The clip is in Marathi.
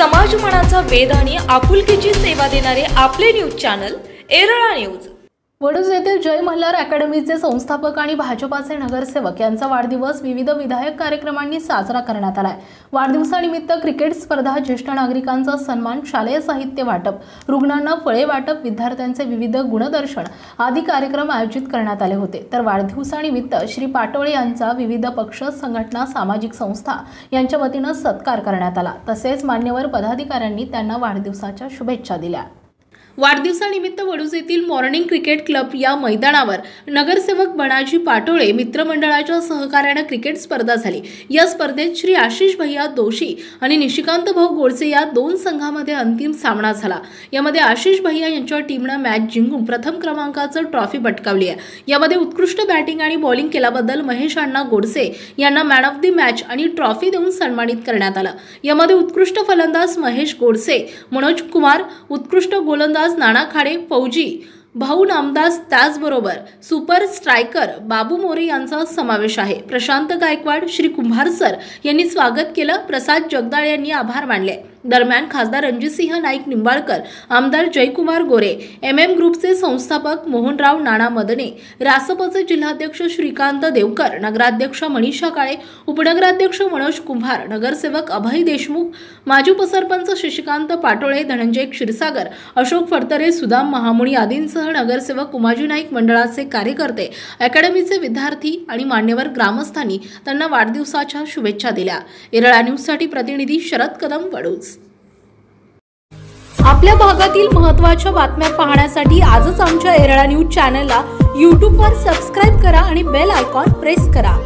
समाज मनाचा वेध आणि आपुलकीची सेवा देणारे आपले न्यूज चॅनल एरळा न्यूज. वडूज येथील जय मल्हार अकॅडमीचे संस्थापक आणि भाजपाचे नगरसेवक यांचा वाढदिवस विविध विधायक कार्यक्रमांनी साजरा करण्यात आलाय. वाढदिवसानिमित्त क्रिकेट स्पर्धा ज्येष्ठ नागरिकांचा सन्मान शालेय साहित्य वाटप रुग्णांना फळे वाटप विद्यार्थ्यांचे विविध गुणदर्शन आदी कार्यक्रम आयोजित करण्यात आले होते. तर वाढदिवसानिमित्त श्री पाटोळे यांचा विविध पक्ष संघटना सामाजिक संस्था यांच्या वतीनं सत्कार करण्यात आला. तसेच मान्यवर पदाधिकाऱ्यांनी त्यांना वाढदिवसाच्या शुभेच्छा दिल्या. वाढदिवसानिमित्त वडूज येथील मॉर्निंग क्रिकेट क्लब या मैदानावर नगरसेवक बनाजी पाटोळे मित्रमंडळाच्या सहकार्यानं क्रिकेट स्पर्धा झाली. या स्पर्धेत श्री आशिष भैया दोषी आणि निशिकांत भाऊ गोडसे या दोन संघामध्ये अंतिम सामना झाला. यामध्ये आशिष भैया यांच्या टीमनं मॅच जिंकून प्रथम क्रमांकाचं ट्रॉफी पटकावली आहे. यामध्ये उत्कृष्ट बॅटिंग आणि बॉलिंग केल्याबद्दल महेश अण्णा गोडसे यांना मॅन ऑफ दी मॅच आणि ट्रॉफी देऊन सन्मानित करण्यात आलं. यामध्ये उत्कृष्ट फलंदाज महेश गोडसे मनोज कुमार उत्कृष्ट गोलंदाज नाना खाडे फौजी भाऊ नामदास त्याचबरोबर सुपर स्ट्रायकर बाबू मोरे यांचा समावेश आहे. प्रशांत गायकवाड श्री कुंभार सर यांनी स्वागत केलं. प्रसाद जगदाळ यांनी आभार मानले. दरम्यान खासदार रणजितसिंह नाईक निंबाळकर आमदार जयकुमार गोरे एम एम ग्रुपचे संस्थापक मोहनराव नाना मदने रासपचे जिल्हाध्यक्ष श्रीकांत देवकर नगराध्यक्ष मनीषा काळे उपनगराध्यक्ष मनोज कुंभार नगरसेवक अभय देशमुख माजी उपसरपंच शशिकांत पाटोळे धनंजय क्षीरसागर अशोक फडतरे सुदाम महामुनी आदींसह नगरसेवक उमाजी नाईक मंडळाचे कार्यकर्ते अकॅडमीचे विद्यार्थी आणि मान्यवर ग्रामस्थांनी त्यांना वाढदिवसाच्या शुभेच्छा दिल्या. इरळा न्यूजसाठी प्रतिनिधी शरद कदम वडूज आपल्या भागातील महत्त्वाच्या बातम्या पाहण्यासाठी आजच आमच्या एरळा न्यूज चॅनलला यूट्यूबवर सबस्क्राईब करा आणि बेल आयकॉन प्रेस करा.